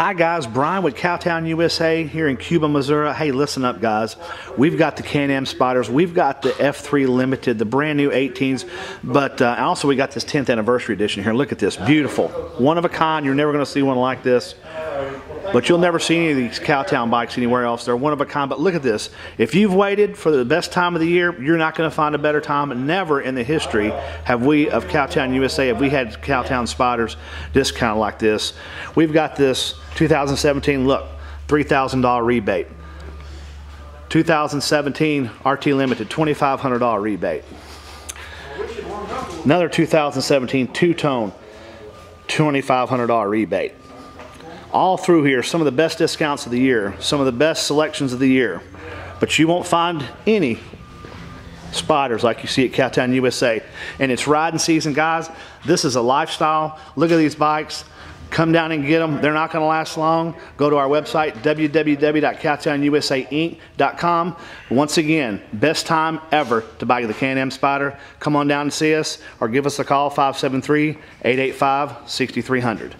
Hi guys, Brian with Cowtown USA here in Cuba, Missouri. Hey, listen up guys. We've got the Can-Am Spyders. We've got the F3 Limited, the brand new 18s, but uh, also we got this 10th anniversary edition here. Look at this, beautiful. One of a kind. You're never going to see one like this. But you'll never see any of these Cowtown bikes anywhere else. They're one of a kind. But look at this. If you've waited for the best time of the year, you're not going to find a better time. Never in the history have we of Cowtown USA have we had Cowtown kind of like this. We've got this 2017 look, $3,000 rebate. 2017 RT Limited, $2,500 rebate. Another 2017 two-tone, $2,500 rebate all through here some of the best discounts of the year, some of the best selections of the year. But you won't find any Spyders like you see at Cowtown USA. And it's riding season, guys. This is a lifestyle. Look at these bikes. Come down and get them. They're not going to last long. Go to our website, www.cowtownusainc.com. Once again, best time ever to buy the Can-Am Spyder. Come on down and see us or give us a call, 573 885 6300.